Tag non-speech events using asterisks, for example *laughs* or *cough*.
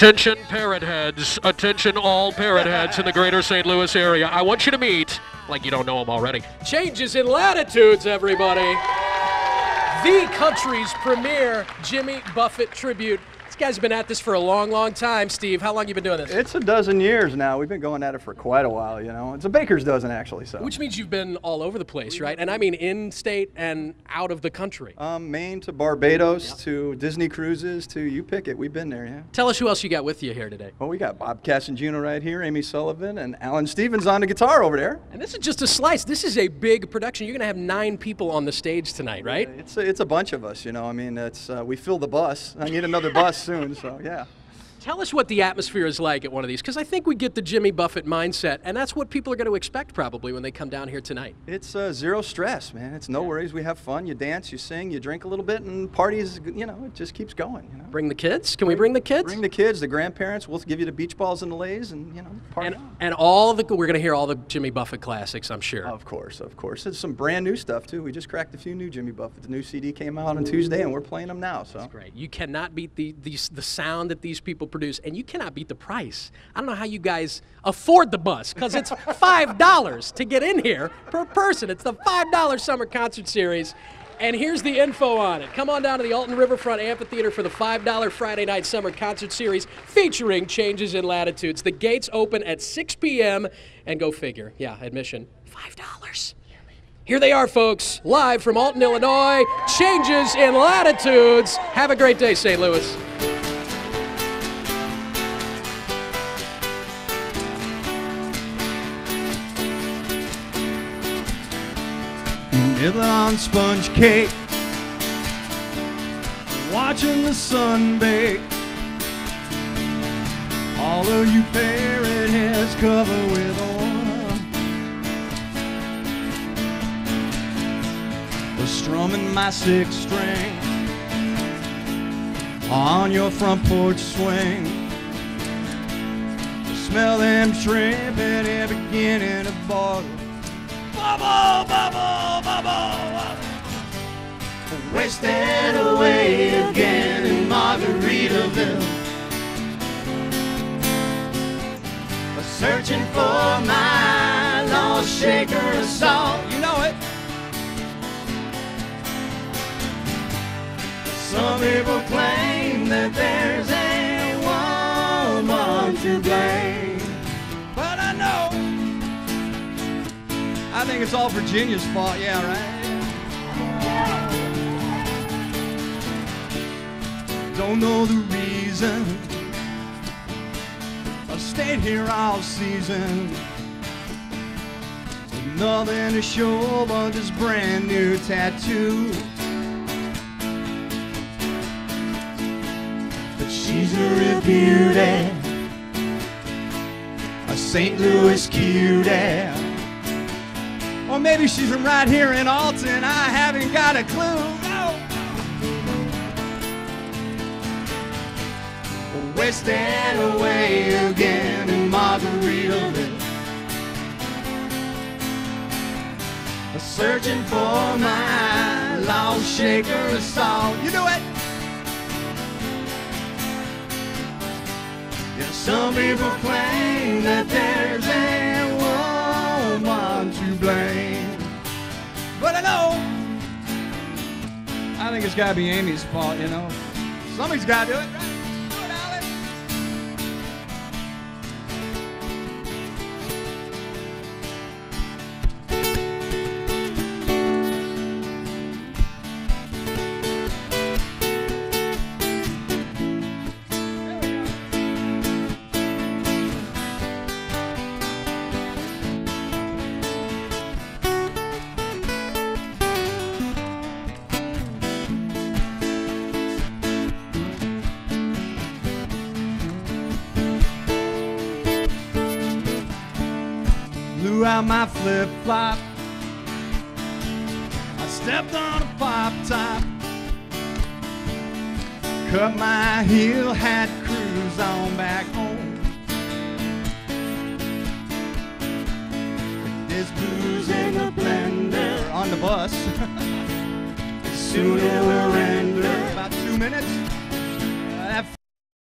Attention parrot heads, attention all parrot heads in the greater St. Louis area. I want you to meet, like you don't know them already. Changes in latitudes, everybody. The country's premier Jimmy Buffett tribute. Guy's been at this for a long, long time. Steve, how long you been doing this? It's a dozen years now. We've been going at it for quite a while, you know. It's a baker's dozen, actually, so. Which means you've been all over the place, right? And I mean in state and out of the country. Um, Maine to Barbados to Disney cruises to you pick it. We've been there, yeah. Tell us who else you got with you here today. Well, we got Bob Casangino right here, Amy Sullivan, and Alan Stevens on the guitar over there. And this is just a slice. This is a big production. You're going to have nine people on the stage tonight, right? It's a, it's a bunch of us, you know. I mean, it's uh, we fill the bus. I need another bus soon, so yeah. Tell us what the atmosphere is like at one of these, because I think we get the Jimmy Buffett mindset, and that's what people are going to expect probably when they come down here tonight. It's uh, zero stress, man. It's no worries. We have fun. You dance, you sing, you drink a little bit, and parties. You know, it just keeps going. You know. Bring the kids. Can we bring the kids? Bring the kids, the grandparents. We'll give you the beach balls and the leis, and you know, party and, on. and all the we're going to hear all the Jimmy Buffett classics, I'm sure. Of course, of course. It's some brand new stuff too. We just cracked a few new Jimmy Buffett. The new CD came out on Tuesday, and we're playing them now. So Great. You cannot beat the, the the sound that these people produce, and you cannot beat the price. I don't know how you guys afford the bus because it's *laughs* five dollars to get in here per person. It's the five dollar summer concert series. And here's the info on it. Come on down to the Alton Riverfront Amphitheater for the $5 Friday Night Summer Concert Series featuring Changes in Latitudes. The gates open at 6 p.m. and go figure. Yeah, admission $5. Here they are, folks, live from Alton, Illinois. Changes in Latitudes. Have a great day, St. Louis. Nibbling on sponge cake, watching the sun bake. All of you parrot heads covered with oil. Was strumming my six string on your front porch swing. Smell them shrimp and they're beginning to boil. Bubble, bubble. Wasted away again in Margaritaville. Searching for my lost shaker of salt. You know it. Some people claim that there's a woman to blame. But I know I think it's all Virginia's fault, yeah, right? Don't know the reason. I stayed here all season. With nothing to show but this brand new tattoo. But she's a real beauty. A St. Louis cutie. Or maybe she's from right here in Alton. I haven't got a clue. No. Wasted away again in Margaritaville. Searching for my lost shaker of salt. You do it. Yeah, some people claim that there's a woman to blame. But I know, I think it's gotta be Amy's fault, you know. Somebody's gotta do it, right? Blew out my flip flop. I stepped on a pop top. Cut my heel, had cruise on back home. There's booze in the blender on the bus. Soon it will render. About two minutes.